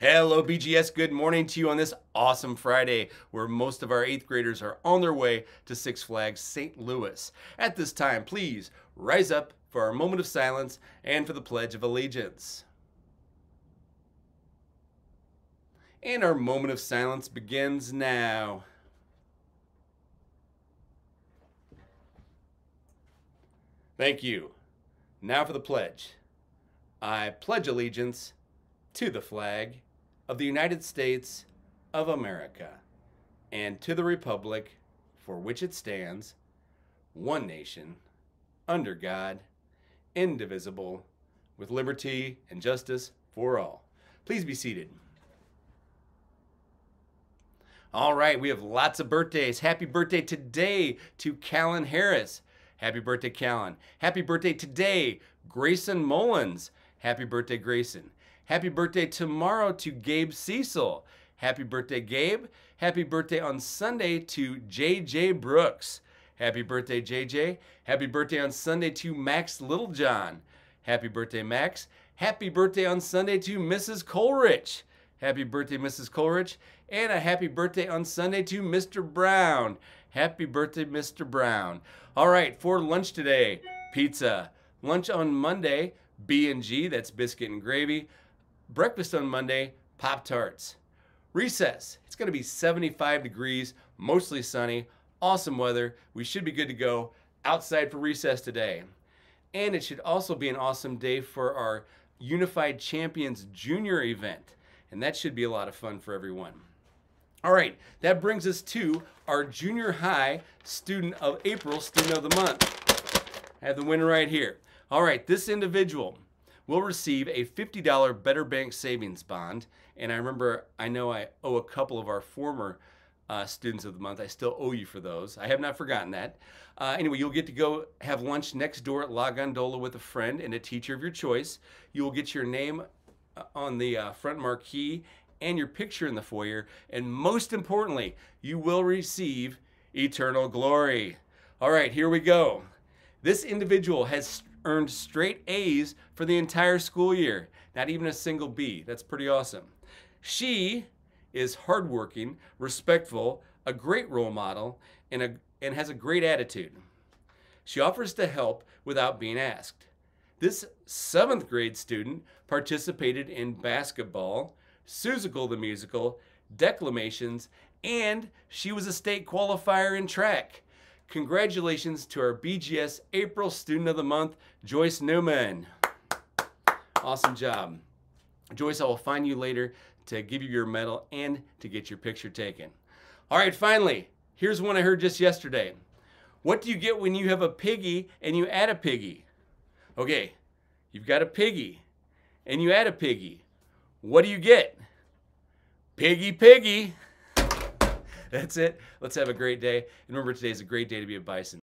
Hello, BGS. Good morning to you on this awesome Friday where most of our eighth graders are on their way to Six Flags St. Louis. At this time, please rise up for our moment of silence and for the Pledge of Allegiance. And our moment of silence begins now. Thank you. Now for the pledge. I pledge allegiance to the flag of the United States of America and to the republic for which it stands, one nation, under God, indivisible, with liberty and justice for all. Please be seated. All right, we have lots of birthdays. Happy birthday today to Callan Harris. Happy birthday, Callan. Happy birthday today, Grayson Mullins. Happy birthday, Grayson. Happy birthday tomorrow to Gabe Cecil. Happy birthday, Gabe. Happy birthday on Sunday to JJ Brooks. Happy birthday, JJ. Happy birthday on Sunday to Max Littlejohn. Happy birthday, Max. Happy birthday on Sunday to Mrs. Coleridge. Happy birthday, Mrs. Coleridge. And a happy birthday on Sunday to Mr. Brown. Happy birthday, Mr. Brown. All right, for lunch today, pizza. Lunch on Monday, B&G, that's biscuit and gravy. Breakfast on Monday, Pop Tarts. Recess, it's going to be 75 degrees, mostly sunny, awesome weather. We should be good to go outside for recess today. And it should also be an awesome day for our Unified Champions Junior event. And that should be a lot of fun for everyone. All right, that brings us to our junior high student of April, student of the month. I have the winner right here. All right, this individual will receive a $50 Better Bank Savings Bond. And I remember, I know I owe a couple of our former uh, students of the month. I still owe you for those. I have not forgotten that. Uh, anyway, you'll get to go have lunch next door at La Gondola with a friend and a teacher of your choice. You will get your name uh, on the uh, front marquee and your picture in the foyer. And most importantly, you will receive eternal glory. All right, here we go. This individual has earned straight A's for the entire school year, not even a single B. That's pretty awesome. She is hardworking, respectful, a great role model, and, a, and has a great attitude. She offers to help without being asked. This seventh grade student participated in basketball, Seussical the musical, declamations, and she was a state qualifier in track. Congratulations to our BGS April Student of the Month, Joyce Newman. Awesome job. Joyce, I will find you later to give you your medal and to get your picture taken. All right, finally, here's one I heard just yesterday. What do you get when you have a piggy and you add a piggy? Okay, you've got a piggy and you add a piggy. What do you get? Piggy, piggy. That's it. Let's have a great day. And remember, today is a great day to be a bison.